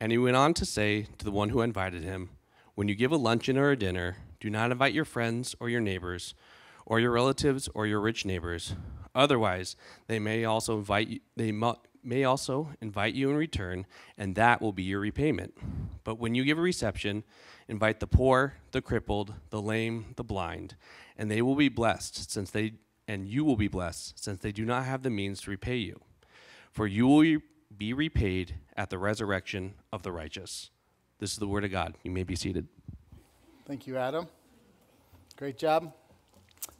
And he went on to say to the one who invited him, When you give a luncheon or a dinner, do not invite your friends or your neighbors, or your relatives or your rich neighbors. Otherwise, they may also invite you, they may also invite you in return, and that will be your repayment. But when you give a reception, invite the poor, the crippled, the lame, the blind, and they will be blessed, since they and you will be blessed, since they do not have the means to repay you. For you will be repaid at the resurrection of the righteous. This is the word of God. You may be seated. Thank you, Adam. Great job.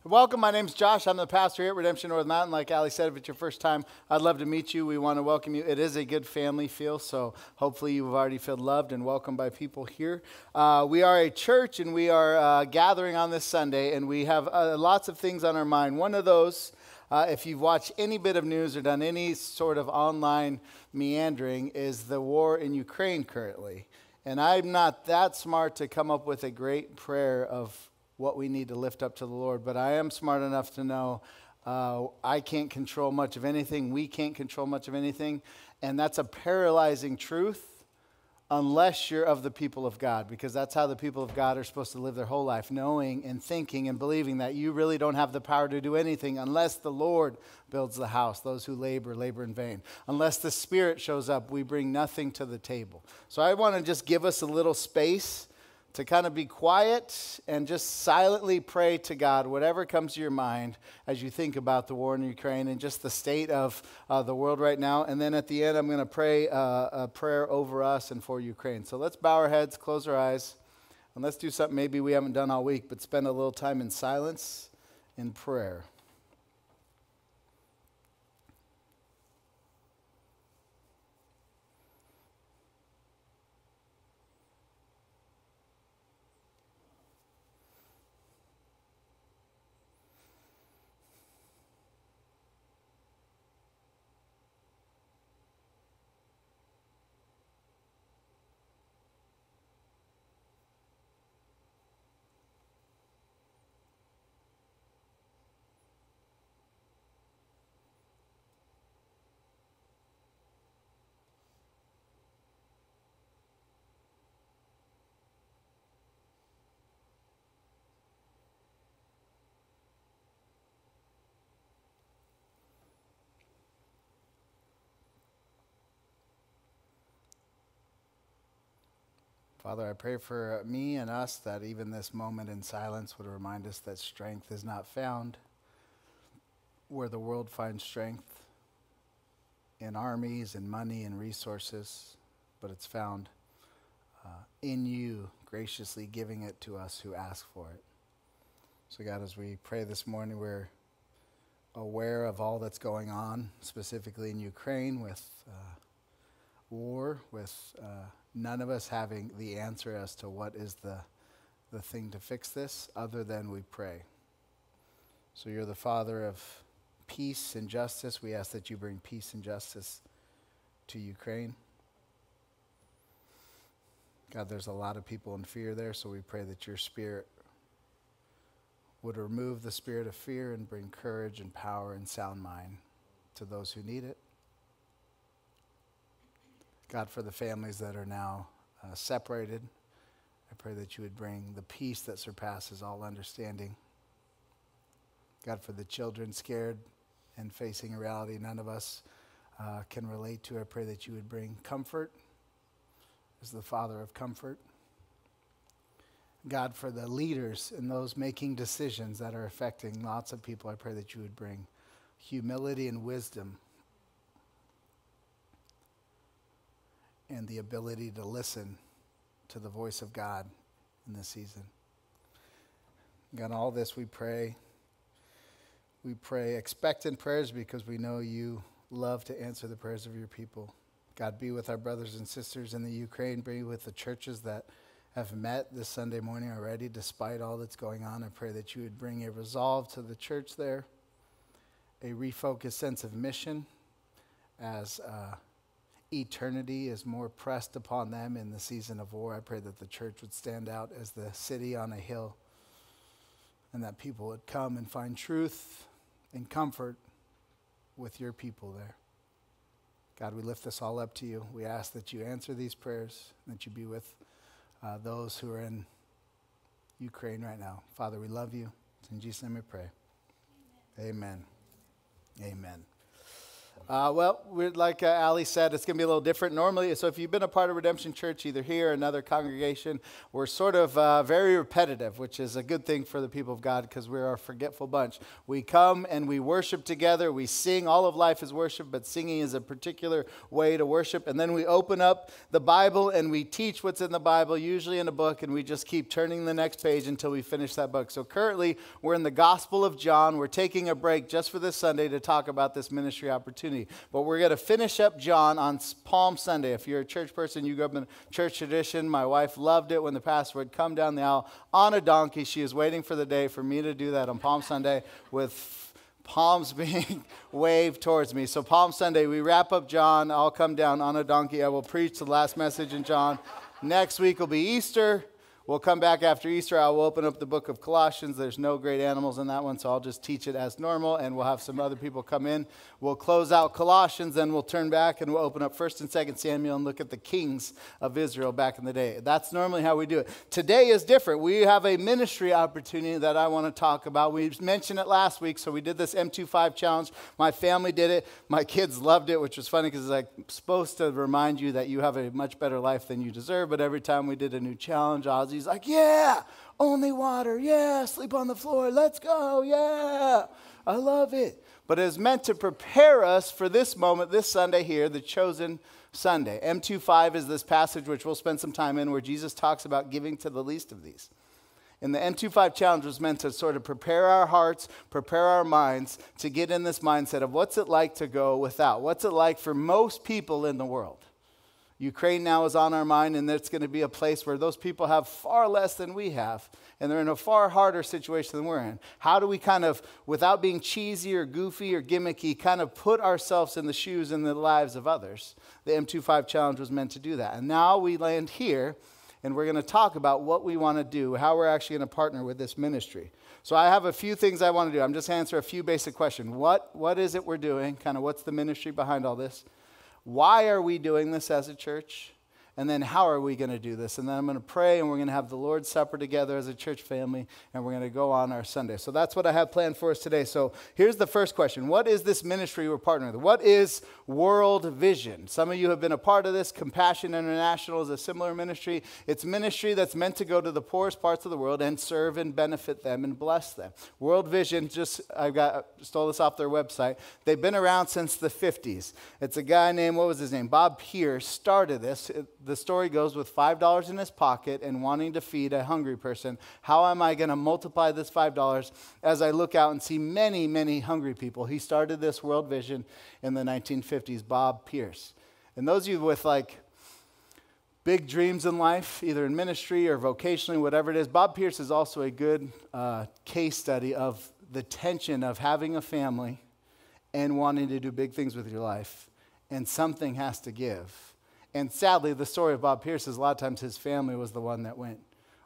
Welcome. My name's Josh. I'm the pastor here at Redemption North Mountain. Like Ali said, if it's your first time, I'd love to meet you. We want to welcome you. It is a good family feel, so hopefully you've already felt loved and welcomed by people here. Uh, we are a church, and we are uh, gathering on this Sunday, and we have uh, lots of things on our mind. One of those, uh, if you've watched any bit of news or done any sort of online meandering, is the war in Ukraine currently. And I'm not that smart to come up with a great prayer of what we need to lift up to the Lord. But I am smart enough to know uh, I can't control much of anything. We can't control much of anything. And that's a paralyzing truth unless you're of the people of God, because that's how the people of God are supposed to live their whole life, knowing and thinking and believing that you really don't have the power to do anything unless the Lord builds the house. Those who labor, labor in vain. Unless the Spirit shows up, we bring nothing to the table. So I want to just give us a little space to kind of be quiet and just silently pray to God, whatever comes to your mind as you think about the war in Ukraine and just the state of uh, the world right now. And then at the end, I'm going to pray uh, a prayer over us and for Ukraine. So let's bow our heads, close our eyes, and let's do something maybe we haven't done all week, but spend a little time in silence in prayer. Father, I pray for me and us that even this moment in silence would remind us that strength is not found where the world finds strength in armies and money and resources, but it's found uh, in you graciously giving it to us who ask for it. So, God, as we pray this morning, we're aware of all that's going on, specifically in Ukraine with uh, war, with uh, none of us having the answer as to what is the, the thing to fix this, other than we pray. So you're the Father of peace and justice. We ask that you bring peace and justice to Ukraine. God, there's a lot of people in fear there, so we pray that your spirit would remove the spirit of fear and bring courage and power and sound mind to those who need it. God, for the families that are now uh, separated, I pray that you would bring the peace that surpasses all understanding. God, for the children scared and facing a reality none of us uh, can relate to, I pray that you would bring comfort as the Father of comfort. God, for the leaders and those making decisions that are affecting lots of people, I pray that you would bring humility and wisdom and the ability to listen to the voice of God in this season. God, all this we pray. We pray expectant prayers because we know you love to answer the prayers of your people. God, be with our brothers and sisters in the Ukraine. Be with the churches that have met this Sunday morning already, despite all that's going on. I pray that you would bring a resolve to the church there, a refocused sense of mission as. Uh, eternity is more pressed upon them in the season of war. I pray that the church would stand out as the city on a hill and that people would come and find truth and comfort with your people there. God, we lift this all up to you. We ask that you answer these prayers, that you be with uh, those who are in Ukraine right now. Father, we love you. In Jesus' name we pray. Amen. Amen. Uh, well, like uh, Ali said, it's going to be a little different normally. So, if you've been a part of Redemption Church, either here or another congregation, we're sort of uh, very repetitive, which is a good thing for the people of God because we're a forgetful bunch. We come and we worship together. We sing. All of life is worship, but singing is a particular way to worship. And then we open up the Bible and we teach what's in the Bible, usually in a book, and we just keep turning the next page until we finish that book. So, currently, we're in the Gospel of John. We're taking a break just for this Sunday to talk about this ministry opportunity opportunity. But we're going to finish up John on Palm Sunday. If you're a church person, you grew up in church tradition. My wife loved it when the pastor would come down the aisle on a donkey. She is waiting for the day for me to do that on Palm Sunday with palms being waved towards me. So, Palm Sunday, we wrap up John. I'll come down on a donkey. I will preach the last message in John. Next week will be Easter. We'll come back after Easter. I'll open up the book of Colossians. There's no great animals in that one, so I'll just teach it as normal, and we'll have some other people come in. We'll close out Colossians, then we'll turn back and we'll open up 1st and 2nd Samuel and look at the kings of Israel back in the day. That's normally how we do it. Today is different. We have a ministry opportunity that I want to talk about. We mentioned it last week, so we did this M25 challenge. My family did it. My kids loved it, which was funny because it's like supposed to remind you that you have a much better life than you deserve. But every time we did a new challenge, Ozzy's like, yeah, only water. Yeah, sleep on the floor. Let's go. Yeah, I love it but is meant to prepare us for this moment, this Sunday here, the chosen Sunday. M25 is this passage which we'll spend some time in where Jesus talks about giving to the least of these. And the M25 challenge was meant to sort of prepare our hearts, prepare our minds to get in this mindset of what's it like to go without? What's it like for most people in the world? Ukraine now is on our mind, and it's going to be a place where those people have far less than we have, and they're in a far harder situation than we're in. How do we kind of, without being cheesy or goofy or gimmicky, kind of put ourselves in the shoes and the lives of others? The M25 challenge was meant to do that. And now we land here, and we're going to talk about what we want to do, how we're actually going to partner with this ministry. So I have a few things I want to do. I'm just answer a few basic questions. What, what is it we're doing? Kind of what's the ministry behind all this? Why are we doing this as a church? And then how are we going to do this? And then I'm going to pray and we're going to have the Lord's Supper together as a church family and we're going to go on our Sunday. So that's what I have planned for us today. So here's the first question What is this ministry we're partnering with? What is World Vision? Some of you have been a part of this. Compassion International is a similar ministry. It's ministry that's meant to go to the poorest parts of the world and serve and benefit them and bless them. World Vision, just I got stole this off their website. They've been around since the 50s. It's a guy named, what was his name? Bob Pierce started this. The story goes with $5 in his pocket and wanting to feed a hungry person. How am I going to multiply this $5 as I look out and see many, many hungry people? He started this World Vision in the 1950s, Bob Pierce. And those of you with like big dreams in life, either in ministry or vocationally, whatever it is, Bob Pierce is also a good uh, case study of the tension of having a family and wanting to do big things with your life, and something has to give and sadly, the story of Bob Pierce is a lot of times his family was the one that went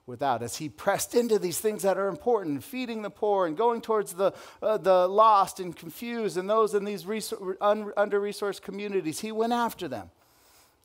without as he pressed into these things that are important feeding the poor and going towards the, uh, the lost and confused and those in these un- under resourced communities. He went after them.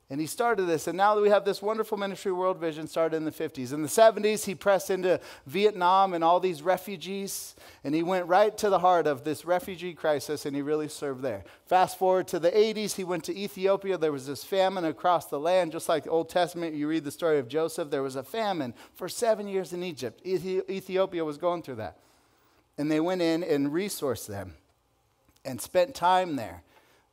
And he started this, and now that we have this wonderful ministry, World Vision, started in the 50s. In the 70s, he pressed into Vietnam and all these refugees, and he went right to the heart of this refugee crisis, and he really served there. Fast forward to the 80s, he went to Ethiopia. There was this famine across the land, just like the Old Testament. You read the story of Joseph, there was a famine for seven years in Egypt. Ethiopia was going through that. And they went in and resourced them and spent time there.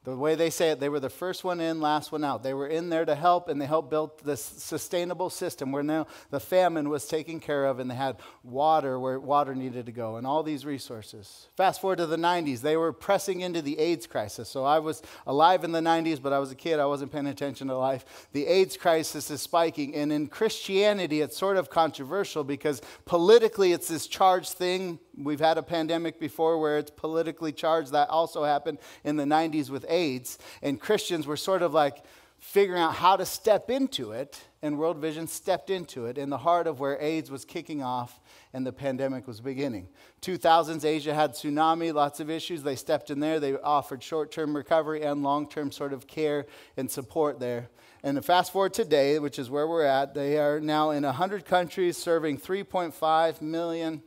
The way they say it, they were the first one in, last one out. They were in there to help, and they helped build this sustainable system where now the famine was taken care of, and they had water where water needed to go, and all these resources. Fast forward to the 90s, they were pressing into the AIDS crisis. So I was alive in the 90s, but I was a kid. I wasn't paying attention to life. The AIDS crisis is spiking, and in Christianity, it's sort of controversial because politically it's this charged thing. We've had a pandemic before where it's politically charged. That also happened in the 90s with AIDS, and Christians were sort of like figuring out how to step into it, and World Vision stepped into it in the heart of where AIDS was kicking off and the pandemic was beginning. 2000s, Asia had tsunami, lots of issues. They stepped in there. They offered short term recovery and long term sort of care and support there. And fast forward today, which is where we're at, they are now in 100 countries serving 3.5 million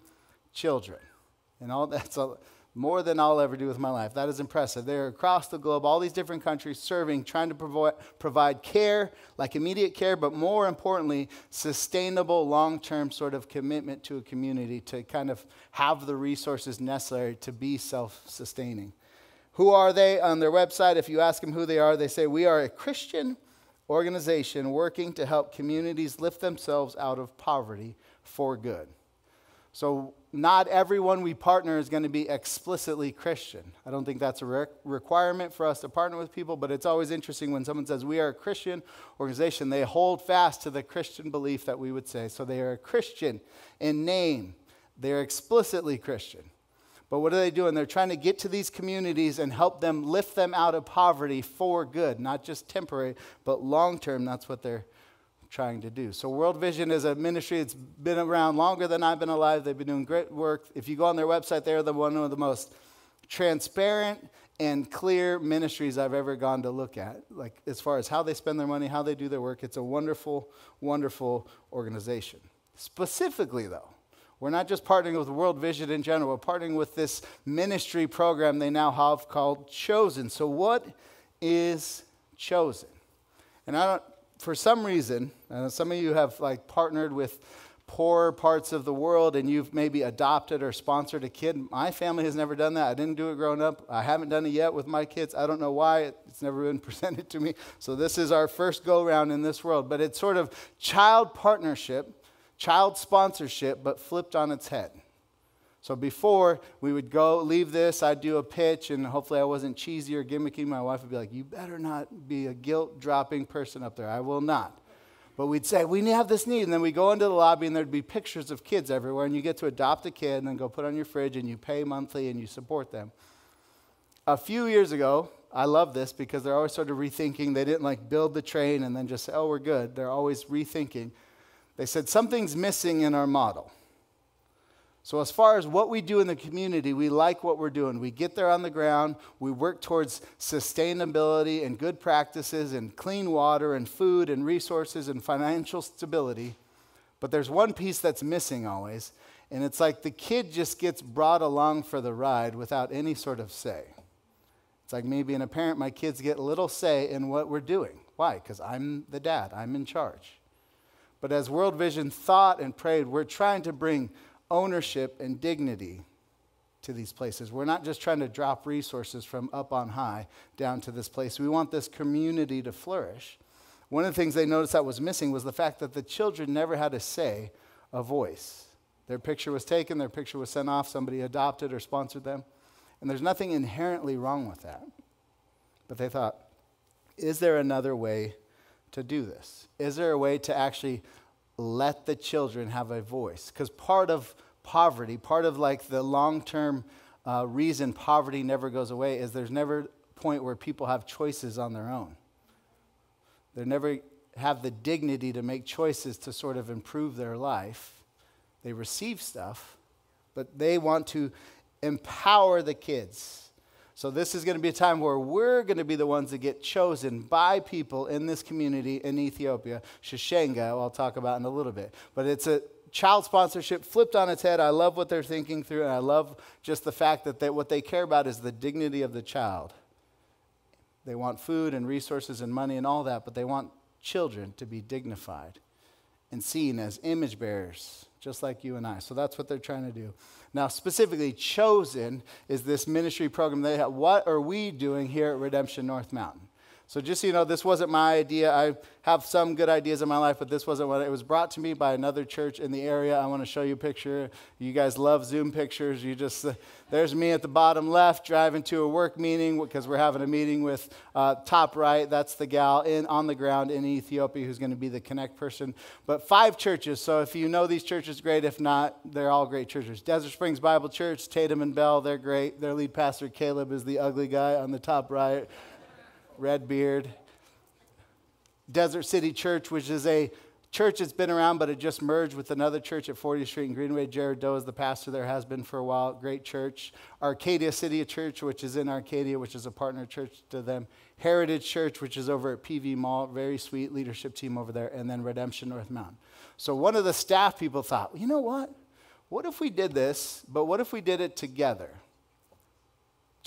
children. And all that's more than I'll ever do with my life. That is impressive. They're across the globe, all these different countries, serving, trying to provo- provide care, like immediate care, but more importantly, sustainable, long term sort of commitment to a community to kind of have the resources necessary to be self sustaining. Who are they on their website? If you ask them who they are, they say, We are a Christian organization working to help communities lift themselves out of poverty for good. So, not everyone we partner is going to be explicitly Christian. I don't think that's a re- requirement for us to partner with people, but it's always interesting when someone says we are a Christian organization, they hold fast to the Christian belief that we would say. So, they are a Christian in name, they're explicitly Christian. But what are they doing? They're trying to get to these communities and help them lift them out of poverty for good, not just temporary, but long term. That's what they're trying to do. So, World Vision is a ministry that's been around longer than I've been alive. They've been doing great work. If you go on their website, they're the one of the most transparent and clear ministries I've ever gone to look at. Like, as far as how they spend their money, how they do their work, it's a wonderful, wonderful organization. Specifically, though, we're not just partnering with World Vision in general, we're partnering with this ministry program they now have called Chosen. So, what is Chosen? And I don't for some reason, some of you have like partnered with poor parts of the world and you've maybe adopted or sponsored a kid. My family has never done that. I didn't do it growing up. I haven't done it yet with my kids. I don't know why. It's never been presented to me. So this is our first go round in this world. But it's sort of child partnership, child sponsorship, but flipped on its head. So before we would go leave this, I'd do a pitch, and hopefully I wasn't cheesy or gimmicky. My wife would be like, "You better not be a guilt-dropping person up there." I will not. But we'd say we have this need, and then we go into the lobby, and there'd be pictures of kids everywhere, and you get to adopt a kid, and then go put on your fridge, and you pay monthly, and you support them. A few years ago, I love this because they're always sort of rethinking. They didn't like build the train and then just say, "Oh, we're good." They're always rethinking. They said something's missing in our model. So, as far as what we do in the community, we like what we're doing. We get there on the ground, we work towards sustainability and good practices and clean water and food and resources and financial stability. But there's one piece that's missing always, and it's like the kid just gets brought along for the ride without any sort of say. It's like me being a parent, my kids get little say in what we're doing. Why? Because I'm the dad, I'm in charge. But as World Vision thought and prayed, we're trying to bring ownership and dignity to these places. We're not just trying to drop resources from up on high down to this place. We want this community to flourish. One of the things they noticed that was missing was the fact that the children never had a say, a voice. Their picture was taken, their picture was sent off, somebody adopted or sponsored them. And there's nothing inherently wrong with that. But they thought, is there another way to do this? Is there a way to actually let the children have a voice. Because part of poverty, part of like the long term uh, reason poverty never goes away is there's never a point where people have choices on their own. They never have the dignity to make choices to sort of improve their life. They receive stuff, but they want to empower the kids so, this is going to be a time where we're going to be the ones that get chosen by people in this community in Ethiopia, Shashenga, I'll talk about in a little bit. But it's a child sponsorship flipped on its head. I love what they're thinking through, and I love just the fact that they, what they care about is the dignity of the child. They want food and resources and money and all that, but they want children to be dignified and seen as image bearers, just like you and I. So that's what they're trying to do. Now, specifically, chosen is this ministry program they have. What are we doing here at Redemption North Mountain? So, just so you know, this wasn't my idea. I have some good ideas in my life, but this wasn't what it was brought to me by another church in the area. I want to show you a picture. You guys love Zoom pictures. You just, there's me at the bottom left driving to a work meeting because we're having a meeting with uh, top right. That's the gal in on the ground in Ethiopia who's going to be the connect person. But five churches. So, if you know these churches, great. If not, they're all great churches. Desert Springs Bible Church, Tatum and Bell, they're great. Their lead pastor, Caleb, is the ugly guy on the top right red beard. Desert City Church, which is a church that's been around, but it just merged with another church at 40th Street in Greenway. Jared Doe is the pastor there, has been for a while. Great church. Arcadia City Church, which is in Arcadia, which is a partner church to them. Heritage Church, which is over at PV Mall, very sweet leadership team over there. And then Redemption North Mountain. So one of the staff people thought, you know what? What if we did this, but what if we did it together?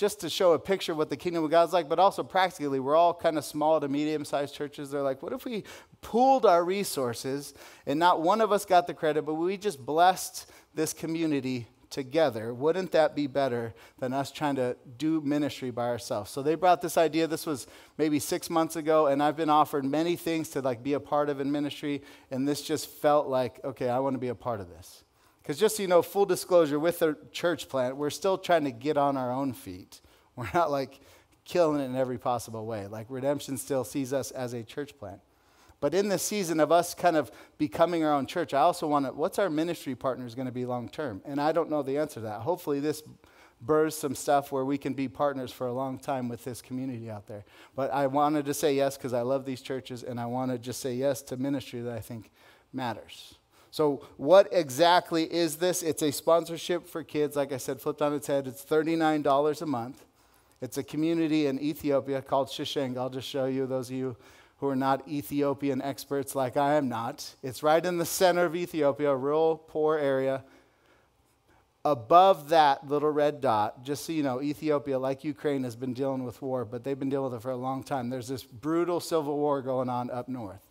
Just to show a picture of what the kingdom of God is like, but also practically, we're all kind of small to medium sized churches. They're like, what if we pooled our resources and not one of us got the credit, but we just blessed this community together? Wouldn't that be better than us trying to do ministry by ourselves? So they brought this idea. This was maybe six months ago, and I've been offered many things to like be a part of in ministry, and this just felt like, okay, I want to be a part of this. Because just so you know, full disclosure, with the church plant, we're still trying to get on our own feet. We're not like killing it in every possible way. Like redemption still sees us as a church plant. But in this season of us kind of becoming our own church, I also want to, what's our ministry partners going to be long term? And I don't know the answer to that. Hopefully, this births some stuff where we can be partners for a long time with this community out there. But I wanted to say yes because I love these churches, and I want to just say yes to ministry that I think matters. So, what exactly is this? It's a sponsorship for kids, like I said, flipped on its head. It's $39 a month. It's a community in Ethiopia called Shisheng. I'll just show you those of you who are not Ethiopian experts like I am not. It's right in the center of Ethiopia, a real poor area. Above that little red dot, just so you know, Ethiopia, like Ukraine, has been dealing with war, but they've been dealing with it for a long time. There's this brutal civil war going on up north.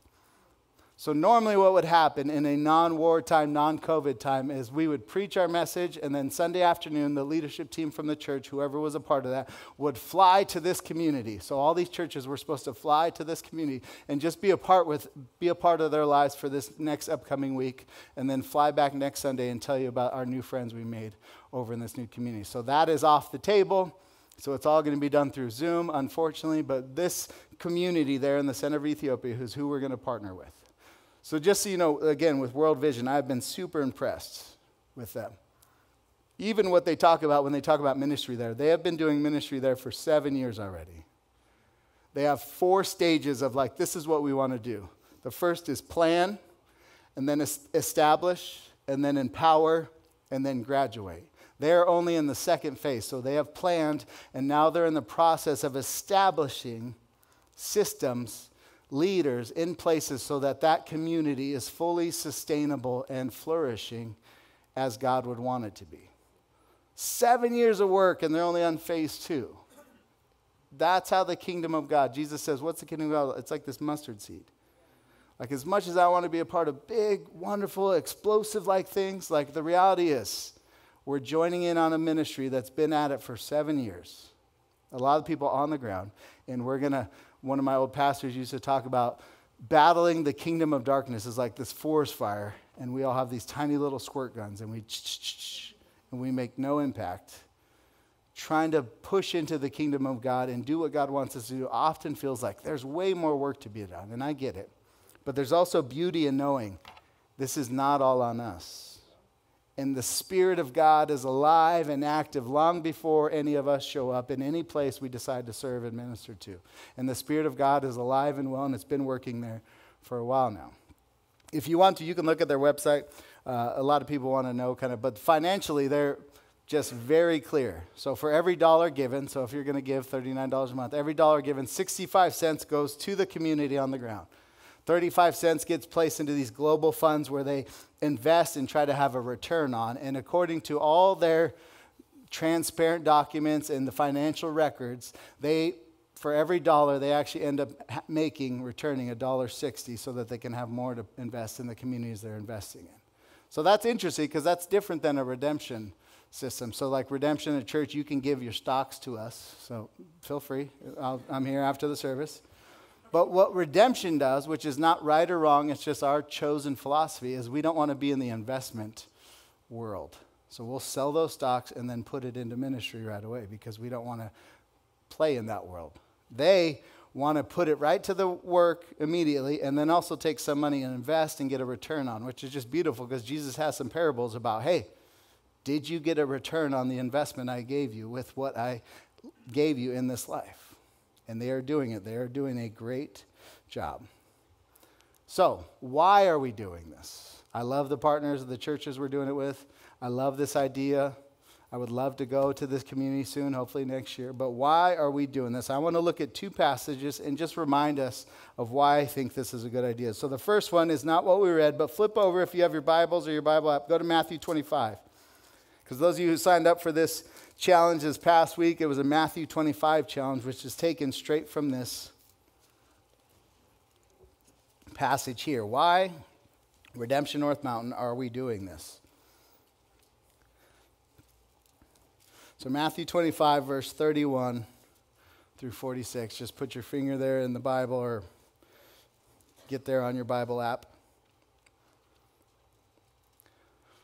So, normally, what would happen in a non wartime, non COVID time is we would preach our message, and then Sunday afternoon, the leadership team from the church, whoever was a part of that, would fly to this community. So, all these churches were supposed to fly to this community and just be a part, with, be a part of their lives for this next upcoming week, and then fly back next Sunday and tell you about our new friends we made over in this new community. So, that is off the table. So, it's all going to be done through Zoom, unfortunately, but this community there in the center of Ethiopia is who we're going to partner with. So, just so you know, again, with World Vision, I've been super impressed with them. Even what they talk about when they talk about ministry there, they have been doing ministry there for seven years already. They have four stages of like, this is what we want to do. The first is plan, and then establish, and then empower, and then graduate. They're only in the second phase. So they have planned, and now they're in the process of establishing systems leaders in places so that that community is fully sustainable and flourishing as God would want it to be. Seven years of work, and they're only on phase two. That's how the kingdom of God, Jesus says, What's the kingdom of God? It's like this mustard seed. Like, as much as I want to be a part of big, wonderful, explosive like things, like the reality is, we're joining in on a ministry that's been at it for seven years. A lot of people on the ground, and we're going to one of my old pastors used to talk about battling the kingdom of darkness is like this forest fire, and we all have these tiny little squirt guns, and we and we make no impact. Trying to push into the kingdom of God and do what God wants us to do often feels like there's way more work to be done, and I get it. But there's also beauty in knowing this is not all on us and the Spirit of God is alive and active long before any of us show up in any place we decide to serve and minister to. And the Spirit of God is alive and well, and it's been working there for a while now. If you want to, you can look at their website. Uh, a lot of people want to know kind of, but financially, they're just very clear. So for every dollar given, so if you're going to give $39 a month, every dollar given, 65 cents goes to the community on the ground. 35 cents gets placed into these global funds where they invest and try to have a return on. And according to all their transparent documents and the financial records, they for every dollar they actually end up making returning a dollar 60 so that they can have more to invest in the communities they're investing in. So that's interesting because that's different than a redemption system. So, like redemption at church, you can give your stocks to us. So, feel free. i am here after the service. But what redemption does, which is not right or wrong, it's just our chosen philosophy, is we don't want to be in the investment world. So we'll sell those stocks and then put it into ministry right away because we don't want to play in that world. They want to put it right to the work immediately and then also take some money and invest and get a return on, which is just beautiful because Jesus has some parables about, hey, did you get a return on the investment I gave you with what I gave you in this life? And they are doing it. They are doing a great job. So, why are we doing this? I love the partners of the churches we're doing it with. I love this idea. I would love to go to this community soon, hopefully next year. But why are we doing this? I want to look at two passages and just remind us of why I think this is a good idea. So the first one is not what we read, but flip over if you have your Bibles or your Bible app. Go to Matthew 25. Because those of you who signed up for this challenge this past week, it was a Matthew 25 challenge, which is taken straight from this passage here. Why, Redemption North Mountain, are we doing this? So, Matthew 25, verse 31 through 46. Just put your finger there in the Bible or get there on your Bible app.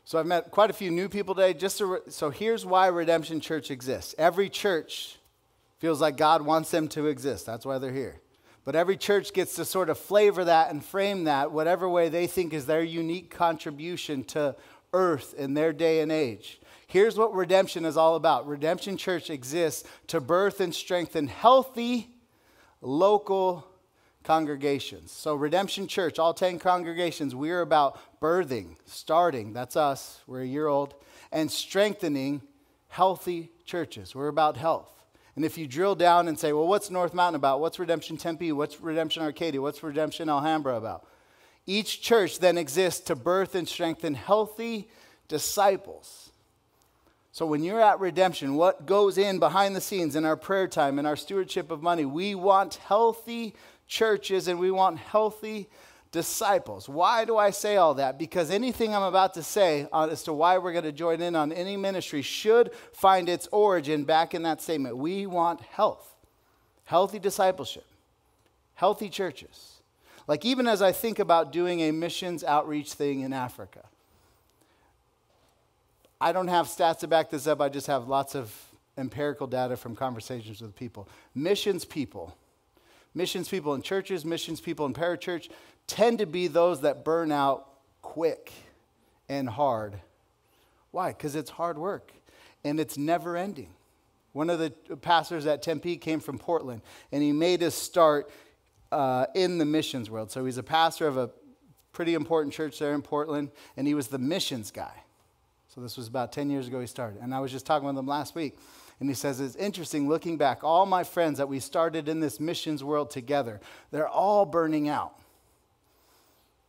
So, I've met quite a few new people today. Just re- so, here's why Redemption Church exists. Every church feels like God wants them to exist, that's why they're here. But every church gets to sort of flavor that and frame that whatever way they think is their unique contribution to earth in their day and age. Here's what redemption is all about Redemption Church exists to birth and strengthen healthy local congregations. So, Redemption Church, all 10 congregations, we are about birthing, starting, that's us, we're a year old, and strengthening healthy churches. We're about health. And if you drill down and say, well, what's North Mountain about? What's Redemption Tempe? What's Redemption Arcadia? What's Redemption Alhambra about? Each church then exists to birth and strengthen healthy disciples so when you're at redemption, what goes in behind the scenes in our prayer time, in our stewardship of money, we want healthy churches and we want healthy disciples. Why do I say all that? Because anything I'm about to say uh, as to why we're going to join in on any ministry should find its origin back in that statement. We want health, healthy discipleship, healthy churches. Like, even as I think about doing a missions outreach thing in Africa, I don't have stats to back this up. I just have lots of empirical data from conversations with people. Missions people, missions people in churches, missions people in parachurch tend to be those that burn out quick and hard. Why? Because it's hard work and it's never ending. One of the pastors at Tempe came from Portland and he made his start uh, in the missions world. So he's a pastor of a pretty important church there in Portland and he was the missions guy. So this was about 10 years ago he started. And I was just talking with him last week. And he says, It's interesting looking back, all my friends that we started in this missions world together, they're all burning out,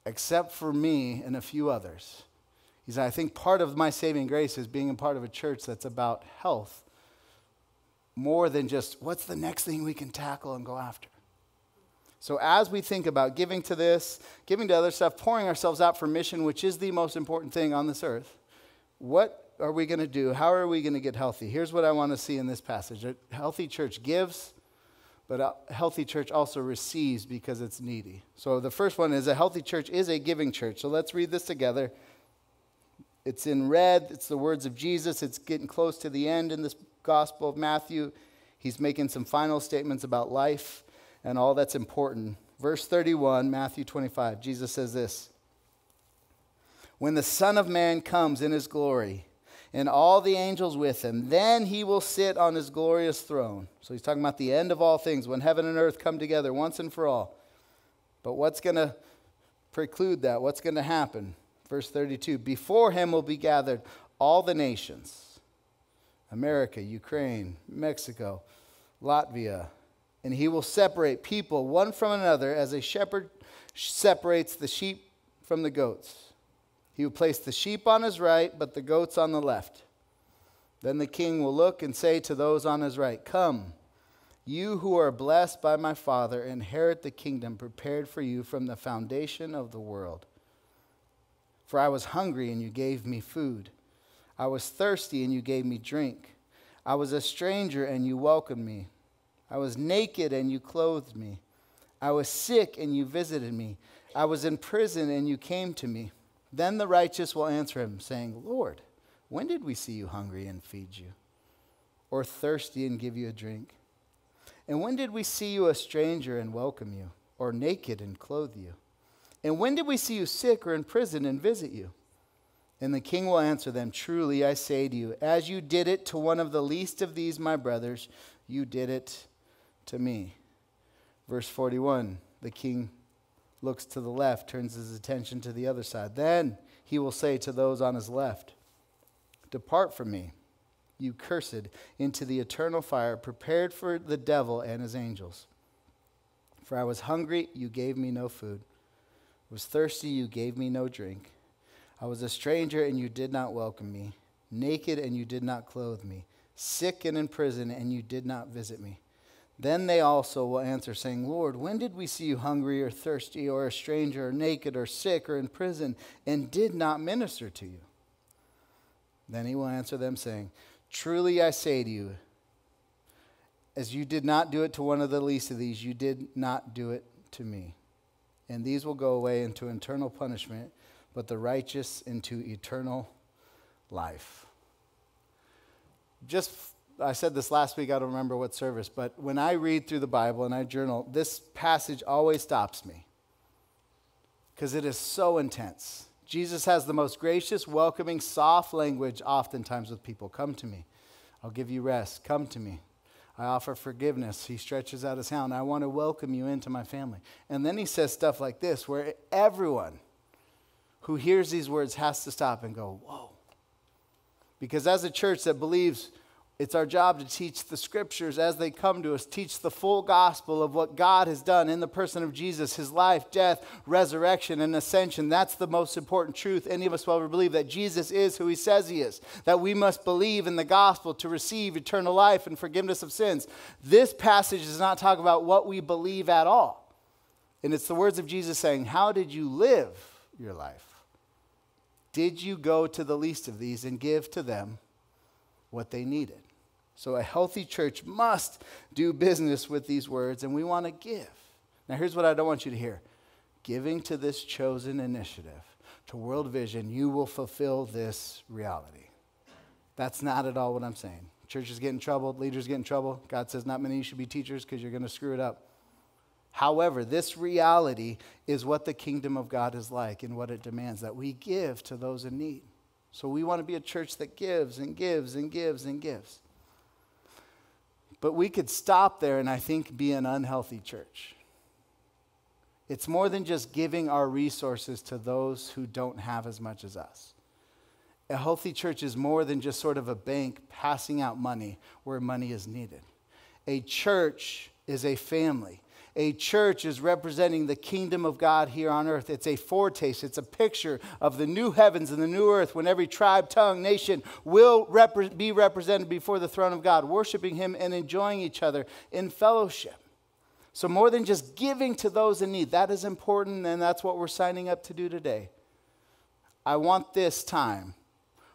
except for me and a few others. He said, I think part of my saving grace is being a part of a church that's about health more than just what's the next thing we can tackle and go after. So, as we think about giving to this, giving to other stuff, pouring ourselves out for mission, which is the most important thing on this earth, what are we going to do? How are we going to get healthy? Here's what I want to see in this passage a healthy church gives, but a healthy church also receives because it's needy. So the first one is a healthy church is a giving church. So let's read this together. It's in red, it's the words of Jesus. It's getting close to the end in this Gospel of Matthew. He's making some final statements about life and all that's important. Verse 31, Matthew 25, Jesus says this when the Son of Man comes in his glory and all the angels with him, then he will sit on his glorious throne. So he's talking about the end of all things, when heaven and earth come together once and for all. But what's going to preclude that? What's going to happen? Verse 32 Before him will be gathered all the nations America, Ukraine, Mexico, Latvia. And he will separate people one from another as a shepherd separates the sheep from the goats. He will place the sheep on his right, but the goats on the left. Then the king will look and say to those on his right, Come, you who are blessed by my Father, inherit the kingdom prepared for you from the foundation of the world. For I was hungry, and you gave me food. I was thirsty, and you gave me drink. I was a stranger, and you welcomed me. I was naked, and you clothed me. I was sick, and you visited me. I was in prison, and you came to me. Then the righteous will answer him, saying, Lord, when did we see you hungry and feed you, or thirsty and give you a drink? And when did we see you a stranger and welcome you, or naked and clothe you? And when did we see you sick or in prison and visit you? And the king will answer them, Truly I say to you, as you did it to one of the least of these my brothers, you did it to me. Verse 41 The king looks to the left, turns his attention to the other side. Then he will say to those on his left, Depart from me, you cursed, into the eternal fire prepared for the devil and his angels. For I was hungry, you gave me no food. I was thirsty, you gave me no drink. I was a stranger, and you did not welcome me, naked, and you did not clothe me, sick and in prison, and you did not visit me. Then they also will answer, saying, Lord, when did we see you hungry or thirsty or a stranger or naked or sick or in prison and did not minister to you? Then he will answer them, saying, Truly I say to you, as you did not do it to one of the least of these, you did not do it to me. And these will go away into eternal punishment, but the righteous into eternal life. Just I said this last week, I don't remember what service, but when I read through the Bible and I journal, this passage always stops me because it is so intense. Jesus has the most gracious, welcoming, soft language oftentimes with people. Come to me. I'll give you rest. Come to me. I offer forgiveness. He stretches out his hand. I want to welcome you into my family. And then he says stuff like this where everyone who hears these words has to stop and go, Whoa. Because as a church that believes it's our job to teach the scriptures as they come to us, teach the full gospel of what God has done in the person of Jesus, his life, death, resurrection, and ascension. That's the most important truth any of us will ever believe that Jesus is who he says he is, that we must believe in the gospel to receive eternal life and forgiveness of sins. This passage does not talk about what we believe at all. And it's the words of Jesus saying, How did you live your life? Did you go to the least of these and give to them what they needed? So a healthy church must do business with these words, and we want to give. Now, here's what I don't want you to hear giving to this chosen initiative, to World Vision, you will fulfill this reality. That's not at all what I'm saying. Churches get in trouble, leaders get in trouble. God says not many of you should be teachers because you're going to screw it up. However, this reality is what the kingdom of God is like and what it demands that we give to those in need. So we want to be a church that gives and gives and gives and gives. But we could stop there and I think be an unhealthy church. It's more than just giving our resources to those who don't have as much as us. A healthy church is more than just sort of a bank passing out money where money is needed. A church is a family a church is representing the kingdom of God here on earth. It's a foretaste, it's a picture of the new heavens and the new earth when every tribe, tongue, nation will be represented before the throne of God, worshiping Him and enjoying each other in fellowship. So, more than just giving to those in need, that is important, and that's what we're signing up to do today. I want this time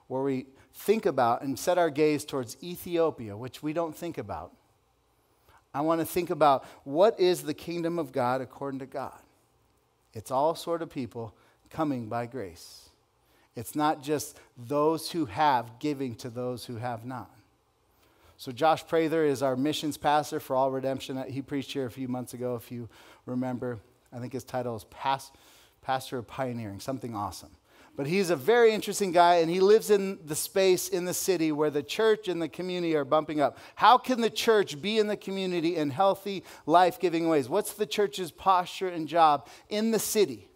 where we think about and set our gaze towards Ethiopia, which we don't think about I want to think about what is the kingdom of God according to God. It's all sort of people coming by grace. It's not just those who have giving to those who have not. So, Josh Prather is our missions pastor for All Redemption. He preached here a few months ago, if you remember. I think his title is Pastor of Pioneering, something awesome. But he's a very interesting guy, and he lives in the space in the city where the church and the community are bumping up. How can the church be in the community in healthy, life giving ways? What's the church's posture and job in the city?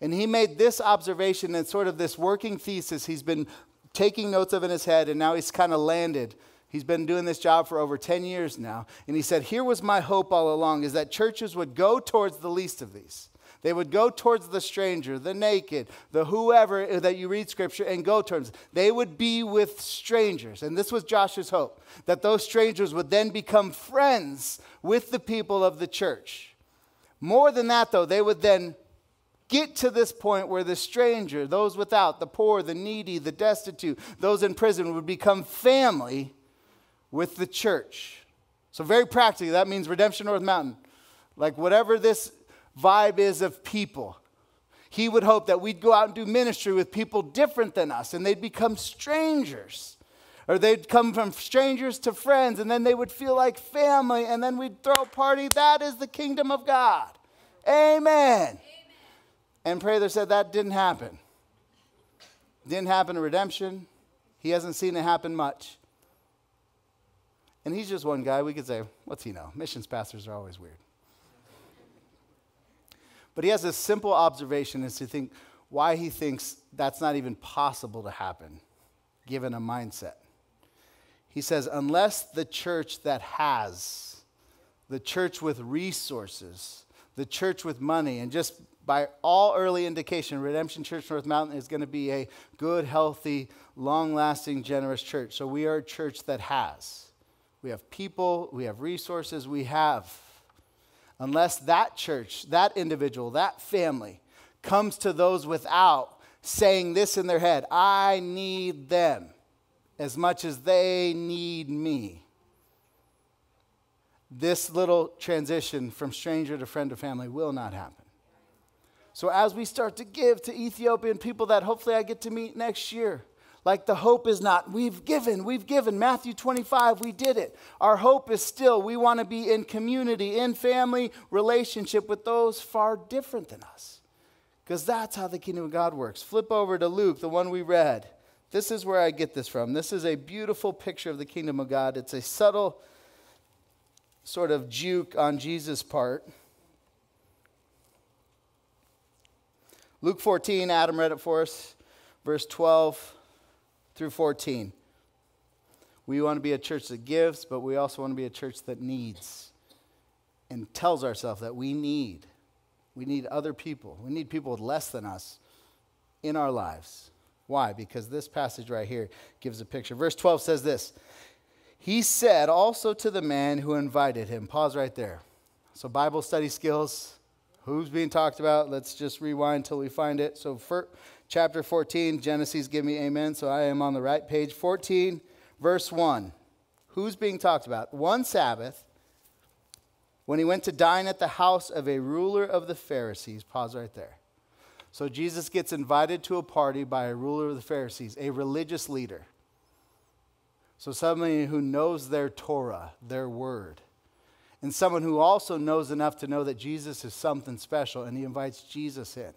And he made this observation and sort of this working thesis he's been taking notes of in his head, and now he's kind of landed. He's been doing this job for over 10 years now. And he said, Here was my hope all along is that churches would go towards the least of these. They would go towards the stranger, the naked, the whoever that you read scripture and go towards. They would be with strangers. And this was Josh's hope that those strangers would then become friends with the people of the church. More than that, though, they would then get to this point where the stranger, those without, the poor, the needy, the destitute, those in prison would become family with the church. So, very practically, that means Redemption North Mountain. Like, whatever this vibe is of people. He would hope that we'd go out and do ministry with people different than us and they'd become strangers. Or they'd come from strangers to friends and then they would feel like family and then we'd throw a party. That is the kingdom of God. Amen. Amen. And Prather said that didn't happen. Didn't happen in redemption. He hasn't seen it happen much. And he's just one guy. We could say, what's he know? Missions pastors are always weird. But he has a simple observation is to think why he thinks that's not even possible to happen, given a mindset. He says, unless the church that has, the church with resources, the church with money, and just by all early indication, Redemption Church North Mountain is going to be a good, healthy, long lasting, generous church. So we are a church that has. We have people, we have resources, we have. Unless that church, that individual, that family comes to those without saying this in their head I need them as much as they need me. This little transition from stranger to friend to family will not happen. So, as we start to give to Ethiopian people that hopefully I get to meet next year, like the hope is not, we've given, we've given. Matthew 25, we did it. Our hope is still, we want to be in community, in family relationship with those far different than us. Because that's how the kingdom of God works. Flip over to Luke, the one we read. This is where I get this from. This is a beautiful picture of the kingdom of God. It's a subtle sort of juke on Jesus' part. Luke 14, Adam read it for us, verse 12 through 14. We want to be a church that gives, but we also want to be a church that needs and tells ourselves that we need. We need other people. We need people with less than us in our lives. Why? Because this passage right here gives a picture. Verse 12 says this He said also to the man who invited him. Pause right there. So, Bible study skills. Who's being talked about? Let's just rewind until we find it. So, for, chapter 14, Genesis, give me amen. So I am on the right page. 14, verse 1. Who's being talked about? One Sabbath, when he went to dine at the house of a ruler of the Pharisees. Pause right there. So Jesus gets invited to a party by a ruler of the Pharisees, a religious leader. So somebody who knows their Torah, their word. And someone who also knows enough to know that Jesus is something special, and he invites Jesus in.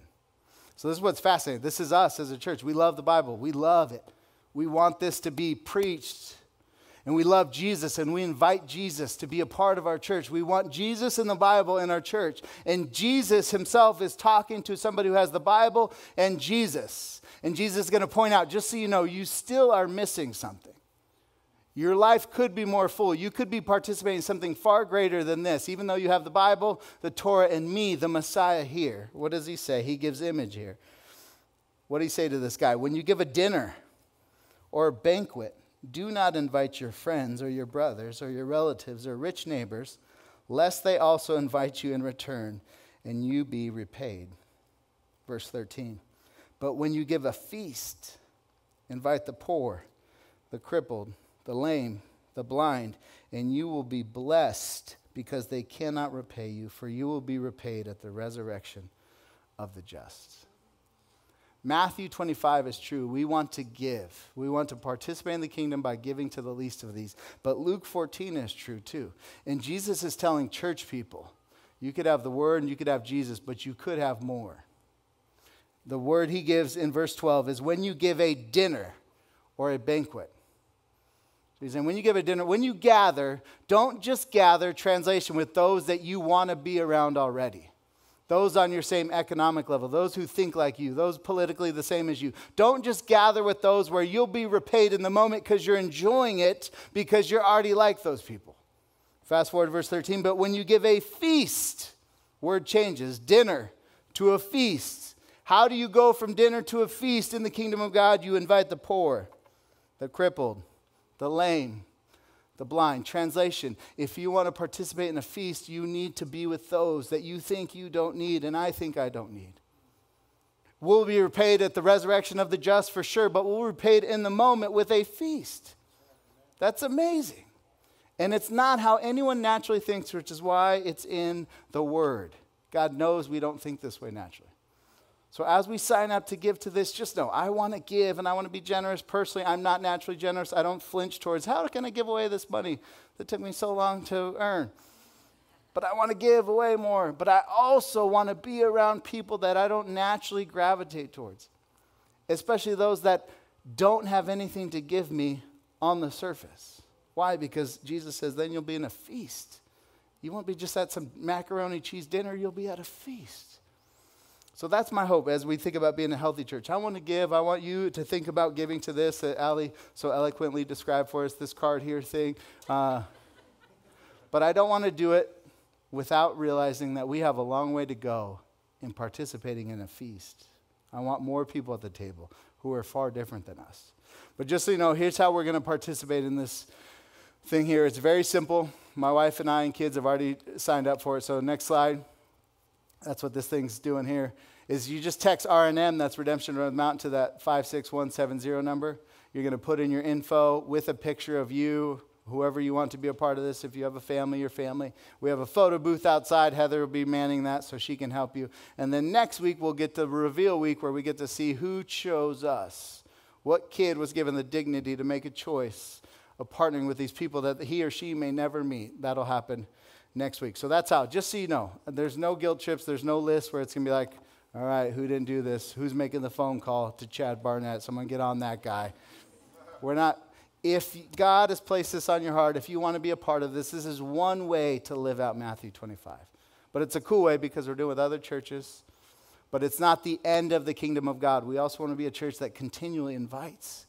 So, this is what's fascinating. This is us as a church. We love the Bible, we love it. We want this to be preached. And we love Jesus and we invite Jesus to be a part of our church. We want Jesus in the Bible in our church. And Jesus himself is talking to somebody who has the Bible and Jesus. And Jesus is going to point out, just so you know, you still are missing something. Your life could be more full. You could be participating in something far greater than this, even though you have the Bible, the Torah, and me, the Messiah, here. What does he say? He gives image here. What do he say to this guy? When you give a dinner or a banquet, do not invite your friends or your brothers or your relatives or rich neighbors, lest they also invite you in return and you be repaid. Verse 13. But when you give a feast, invite the poor, the crippled, the lame, the blind, and you will be blessed because they cannot repay you, for you will be repaid at the resurrection of the just. Matthew 25 is true. We want to give. We want to participate in the kingdom by giving to the least of these. But Luke 14 is true too. And Jesus is telling church people you could have the word and you could have Jesus, but you could have more. The word he gives in verse 12 is when you give a dinner or a banquet. He's saying when you give a dinner, when you gather, don't just gather, translation, with those that you want to be around already. Those on your same economic level, those who think like you, those politically the same as you. Don't just gather with those where you'll be repaid in the moment because you're enjoying it because you're already like those people. Fast forward to verse 13. But when you give a feast, word changes, dinner to a feast. How do you go from dinner to a feast in the kingdom of God? You invite the poor, the crippled, the lame, the blind. Translation If you want to participate in a feast, you need to be with those that you think you don't need and I think I don't need. We'll be repaid at the resurrection of the just for sure, but we'll be repaid in the moment with a feast. That's amazing. And it's not how anyone naturally thinks, which is why it's in the Word. God knows we don't think this way naturally. So as we sign up to give to this, just know I want to give and I want to be generous personally. I'm not naturally generous. I don't flinch towards how can I give away this money that took me so long to earn. But I want to give away more. But I also want to be around people that I don't naturally gravitate towards, especially those that don't have anything to give me on the surface. Why? Because Jesus says, then you'll be in a feast. You won't be just at some macaroni cheese dinner, you'll be at a feast. So that's my hope as we think about being a healthy church. I want to give. I want you to think about giving to this that Ali so eloquently described for us, this card here thing. Uh, but I don't want to do it without realizing that we have a long way to go in participating in a feast. I want more people at the table who are far different than us. But just so you know, here's how we're going to participate in this thing here. It's very simple. My wife and I and kids have already signed up for it. So, next slide. That's what this thing's doing here. Is you just text RNM, that's Redemption North Mountain, to that 56170 number. You're going to put in your info with a picture of you, whoever you want to be a part of this. If you have a family, your family. We have a photo booth outside. Heather will be manning that so she can help you. And then next week, we'll get to reveal week where we get to see who chose us. What kid was given the dignity to make a choice of partnering with these people that he or she may never meet? That'll happen next week. So that's out. Just so you know, there's no guilt trips, there's no list where it's going to be like, all right, who didn't do this? Who's making the phone call to Chad Barnett? Someone get on that guy. We're not, if God has placed this on your heart, if you want to be a part of this, this is one way to live out Matthew 25. But it's a cool way because we're doing with other churches. But it's not the end of the kingdom of God. We also want to be a church that continually invites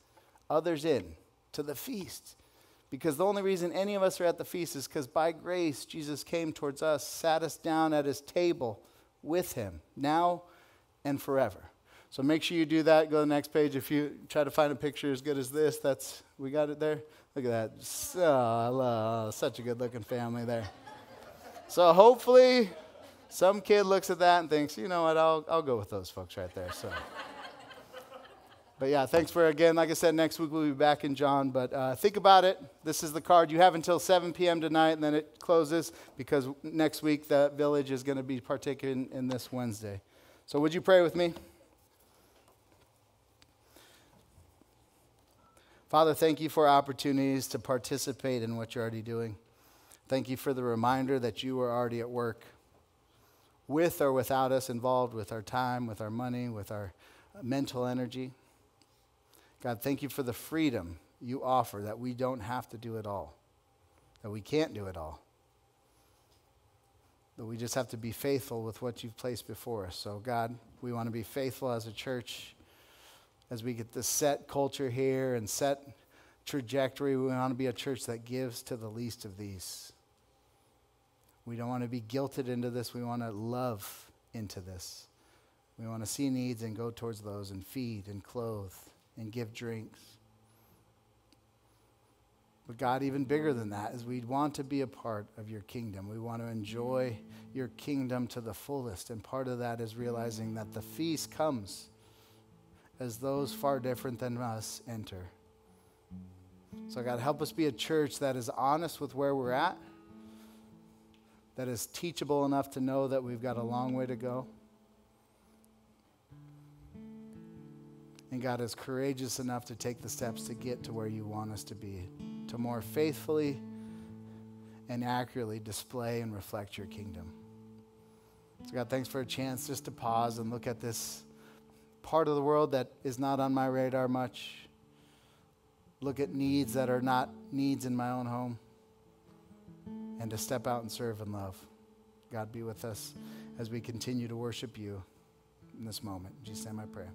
others in to the feast. Because the only reason any of us are at the feast is because by grace, Jesus came towards us, sat us down at his table with him, now and forever. So make sure you do that. Go to the next page. If you try to find a picture as good as this, that's we got it there. Look at that. Oh, such a good looking family there. So hopefully some kid looks at that and thinks, you know what, I'll, I'll go with those folks right there. So but yeah, thanks for again. Like I said, next week we'll be back in John. But uh, think about it. This is the card you have until 7 p.m. tonight, and then it closes because next week the village is going to be partaking in this Wednesday. So would you pray with me? Father, thank you for opportunities to participate in what you're already doing. Thank you for the reminder that you are already at work, with or without us involved, with our time, with our money, with our mental energy. God, thank you for the freedom you offer that we don't have to do it all, that we can't do it all, that we just have to be faithful with what you've placed before us. So, God, we want to be faithful as a church as we get this set culture here and set trajectory. We want to be a church that gives to the least of these. We don't want to be guilted into this. We want to love into this. We want to see needs and go towards those and feed and clothe and give drinks. But God, even bigger than that, is we want to be a part of your kingdom. We want to enjoy your kingdom to the fullest. And part of that is realizing that the feast comes as those far different than us enter. So, God, help us be a church that is honest with where we're at, that is teachable enough to know that we've got a long way to go And God is courageous enough to take the steps to get to where you want us to be, to more faithfully and accurately display and reflect your kingdom. So, God, thanks for a chance just to pause and look at this part of the world that is not on my radar much. Look at needs that are not needs in my own home. And to step out and serve and love. God, be with us as we continue to worship you in this moment. In Jesus' name I pray.